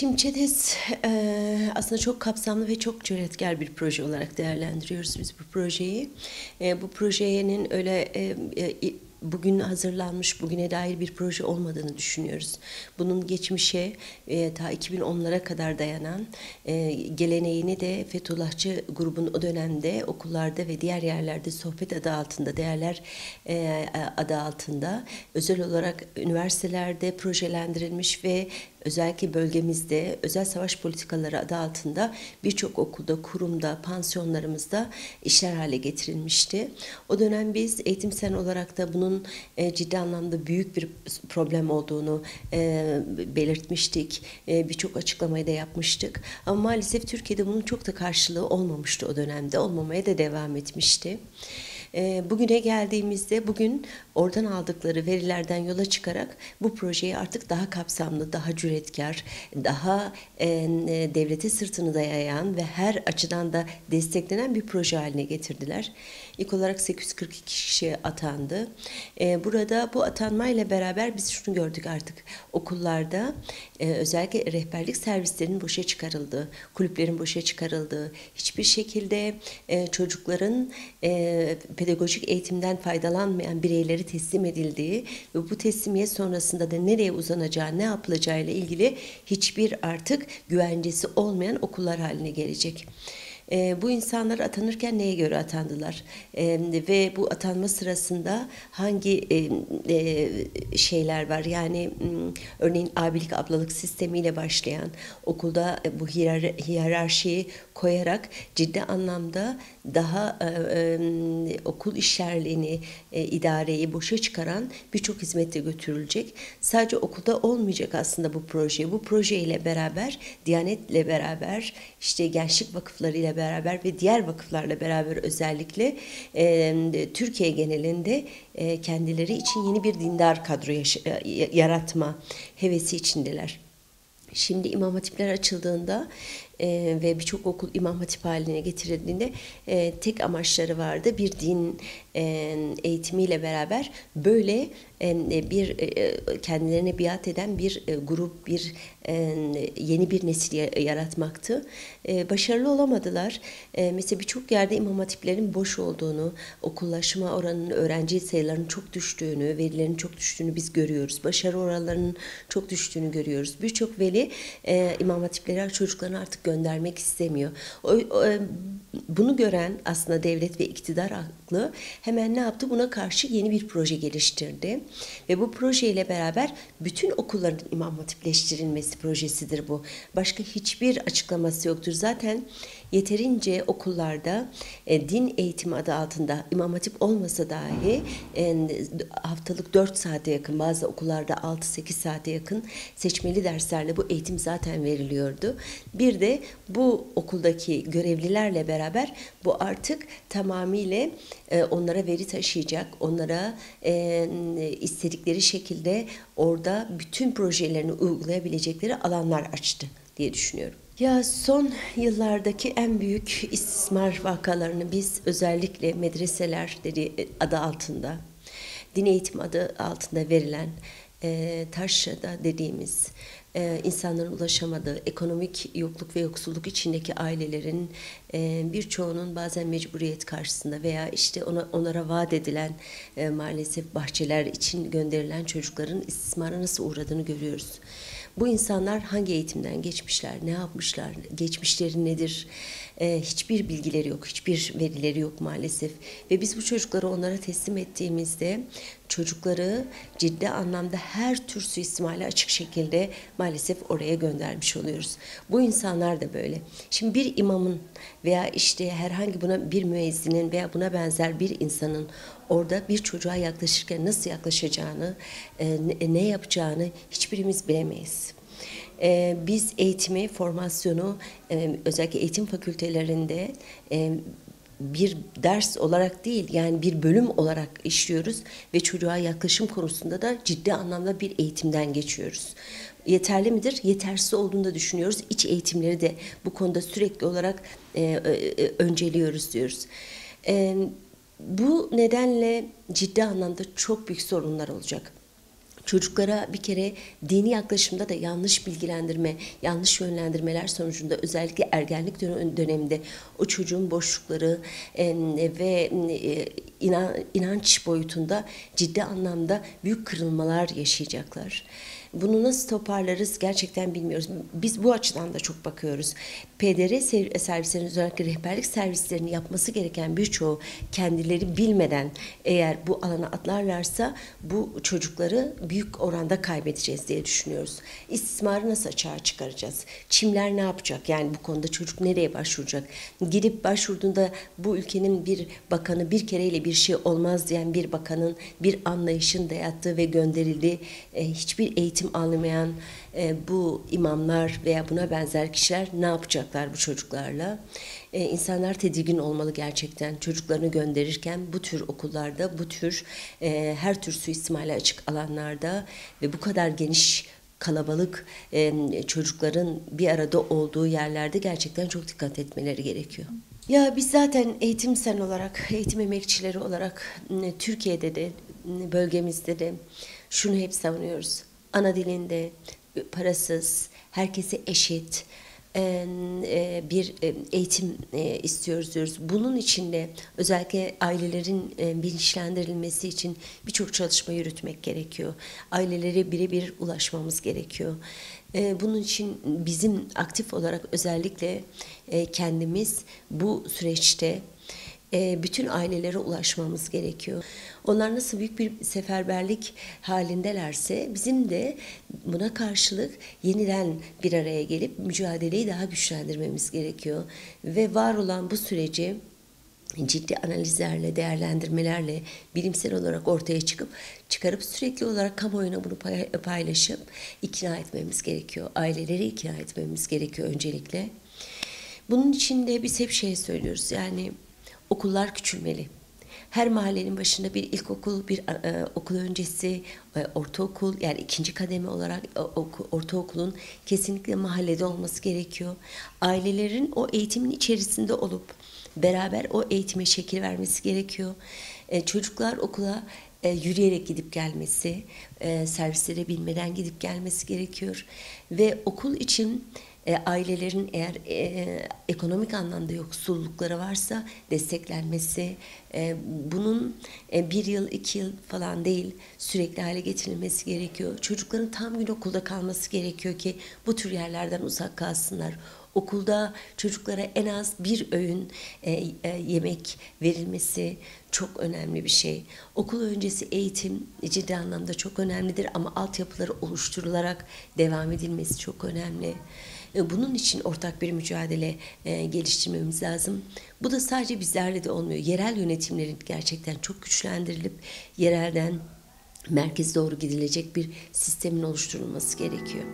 Şimdi ÇEDES e, aslında çok kapsamlı ve çok cüretkar bir proje olarak değerlendiriyoruz biz bu projeyi. E, bu projenin öyle e, e, bugün hazırlanmış, bugüne dair bir proje olmadığını düşünüyoruz. Bunun geçmişe e, ta 2010'lara kadar dayanan e, geleneğini de Fethullahçı grubun o dönemde okullarda ve diğer yerlerde sohbet adı altında, değerler e, adı altında özel olarak üniversitelerde projelendirilmiş ve özellikle bölgemizde özel savaş politikaları adı altında birçok okulda, kurumda, pansiyonlarımızda işler hale getirilmişti. O dönem biz eğitimsel olarak da bunun e, ciddi anlamda büyük bir problem olduğunu e, belirtmiştik. E, birçok açıklamayı da yapmıştık. Ama maalesef Türkiye'de bunun çok da karşılığı olmamıştı o dönemde. Olmamaya da devam etmişti. Ee, bugüne geldiğimizde bugün oradan aldıkları verilerden yola çıkarak bu projeyi artık daha kapsamlı, daha cüretkar, daha e, devlete sırtını dayayan ve her açıdan da desteklenen bir proje haline getirdiler. İlk olarak 842 kişi atandı. Ee, burada bu atanmayla beraber biz şunu gördük artık okullarda e, özellikle rehberlik servislerinin boşa çıkarıldığı, kulüplerin boşa çıkarıldığı, hiçbir şekilde e, çocukların pedagojik eğitimden faydalanmayan bireyleri teslim edildiği ve bu teslimiyet sonrasında da nereye uzanacağı, ne yapılacağı ile ilgili hiçbir artık güvencesi olmayan okullar haline gelecek. E, bu insanlar atanırken neye göre atandılar? E, ve bu atanma sırasında hangi e, e, şeyler var? Yani m, örneğin abilik ablalık sistemiyle başlayan okulda bu hiyerarşi, hiyerarşiyi koyarak ciddi anlamda daha e, e, okul işlerliğini, e, idareyi boşa çıkaran birçok hizmete götürülecek. Sadece okulda olmayacak aslında bu proje. Bu projeyle beraber, Diyanet'le beraber, işte gençlik vakıflarıyla beraber ve diğer vakıflarla beraber özellikle e, Türkiye genelinde e, kendileri için yeni bir dindar kadro yaratma hevesi içindeler. Şimdi imam hatipler açıldığında e, ve birçok okul imam hatip haline getirildiğinde e, tek amaçları vardı. Bir din eğitimiyle beraber böyle e, bir e, kendilerine biat eden bir e, grup, bir e, yeni bir nesil yaratmaktı. E, başarılı olamadılar. E, mesela birçok yerde imam hatiplerin boş olduğunu, okullaşma oranının öğrenci sayılarının çok düştüğünü, verilerin çok düştüğünü biz görüyoruz. Başarı oranlarının çok düştüğünü görüyoruz. Birçok veli e, imam hatipleri çocuklarını artık göndermek istemiyor. E, bunu gören aslında devlet ve iktidar aklı hemen ne yaptı? Buna karşı yeni bir proje geliştirdi. Ve bu projeyle beraber bütün okulların imam hatipleştirilmesi projesidir bu. Başka hiçbir açıklaması yoktur. Zaten yeterince okullarda e, din eğitimi adı altında imam hatip olmasa dahi e, haftalık 4 saate yakın bazı okullarda 6-8 saate yakın seçmeli derslerle bu eğitim zaten veriliyordu. Bir de bu okuldaki görevlilerle beraber bu artık tamamıyla e, onlara veri taşıyacak, onlara e, istedikleri şekilde orada bütün projelerini uygulayabilecekleri alanlar açtı diye düşünüyorum. Ya son yıllardaki en büyük istismar vakalarını biz özellikle medreseler dedi adı altında, din eğitim adı altında verilen e, Taşra'da dediğimiz e, insanların ulaşamadığı ekonomik yokluk ve yoksulluk içindeki ailelerin e, birçoğunun bazen mecburiyet karşısında veya işte ona, onlara vaat edilen e, maalesef bahçeler için gönderilen çocukların istismara nasıl uğradığını görüyoruz. Bu insanlar hangi eğitimden geçmişler, ne yapmışlar, geçmişleri nedir? Ee, hiçbir bilgileri yok, hiçbir verileri yok maalesef. Ve biz bu çocukları onlara teslim ettiğimizde çocukları ciddi anlamda her tür suistimale açık şekilde maalesef oraya göndermiş oluyoruz. Bu insanlar da böyle. Şimdi bir imamın veya işte herhangi buna bir müezzinin veya buna benzer bir insanın orada bir çocuğa yaklaşırken nasıl yaklaşacağını, e, ne yapacağını hiçbirimiz bilemeyiz. E, biz eğitimi, formasyonu e, özellikle eğitim fakültelerinde bir ders olarak değil yani bir bölüm olarak işliyoruz ve çocuğa yaklaşım konusunda da ciddi anlamda bir eğitimden geçiyoruz. Yeterli midir? Yetersiz olduğunu da düşünüyoruz. İç eğitimleri de bu konuda sürekli olarak e, e, önceliyoruz diyoruz. E, bu nedenle ciddi anlamda çok büyük sorunlar olacak. Çocuklara bir kere dini yaklaşımda da yanlış bilgilendirme, yanlış yönlendirmeler sonucunda özellikle ergenlik döneminde o çocuğun boşlukları ve inanç boyutunda ciddi anlamda büyük kırılmalar yaşayacaklar. Bunu nasıl toparlarız gerçekten bilmiyoruz. Biz bu açıdan da çok bakıyoruz. PDR servislerinin özellikle rehberlik servislerini yapması gereken birçoğu kendileri bilmeden eğer bu alana atlarlarsa bu çocukları büyük oranda kaybedeceğiz diye düşünüyoruz. İstismarı nasıl açığa çıkaracağız? Çimler ne yapacak? Yani bu konuda çocuk nereye başvuracak? Gidip başvurduğunda bu ülkenin bir bakanı bir kereyle bir şey olmaz diyen bir bakanın bir anlayışın dayattığı ve gönderildiği e, hiçbir eğitim almayan e, bu imamlar veya buna benzer kişiler ne yapacaklar bu çocuklarla? E, insanlar tedirgin olmalı gerçekten çocuklarını gönderirken bu tür okullarda, bu tür e, her tür suistimale açık alanlarda ve bu kadar geniş kalabalık e, çocukların bir arada olduğu yerlerde gerçekten çok dikkat etmeleri gerekiyor. Ya biz zaten eğitim sen olarak, eğitim emekçileri olarak Türkiye'de de bölgemizde de şunu hep savunuyoruz. Ana dilinde, parasız, herkese eşit e, bir e, eğitim e, istiyoruz diyoruz. Bunun için de özellikle ailelerin bilinçlendirilmesi için birçok çalışma yürütmek gerekiyor. Ailelere birebir ulaşmamız gerekiyor. Bunun için bizim aktif olarak özellikle kendimiz bu süreçte e, bütün ailelere ulaşmamız gerekiyor. Onlar nasıl büyük bir seferberlik halindelerse bizim de buna karşılık yeniden bir araya gelip mücadeleyi daha güçlendirmemiz gerekiyor. Ve var olan bu süreci ciddi analizlerle, değerlendirmelerle bilimsel olarak ortaya çıkıp çıkarıp sürekli olarak kamuoyuna bunu paylaşıp ikna etmemiz gerekiyor. Aileleri ikna etmemiz gerekiyor öncelikle. Bunun için de biz hep şey söylüyoruz yani okullar küçülmeli. Her mahallenin başında bir ilkokul, bir e, okul öncesi, e, ortaokul yani ikinci kademe olarak e, oku, ortaokulun kesinlikle mahallede olması gerekiyor. Ailelerin o eğitimin içerisinde olup beraber o eğitime şekil vermesi gerekiyor. E, çocuklar okula e, yürüyerek gidip gelmesi, e, servislere binmeden gidip gelmesi gerekiyor. Ve okul için e, ailelerin eğer e, ekonomik anlamda yoksullukları varsa desteklenmesi, e, bunun e, bir yıl, iki yıl falan değil sürekli hale getirilmesi gerekiyor. Çocukların tam gün okulda kalması gerekiyor ki bu tür yerlerden uzak kalsınlar. Okulda çocuklara en az bir öğün e, e, yemek verilmesi çok önemli bir şey. Okul öncesi eğitim ciddi anlamda çok önemlidir ama altyapıları oluşturularak devam edilmesi çok önemli. E, bunun için ortak bir mücadele e, geliştirmemiz lazım. Bu da sadece bizlerle de olmuyor. Yerel yönetimlerin gerçekten çok güçlendirilip yerelden merkez doğru gidilecek bir sistemin oluşturulması gerekiyor.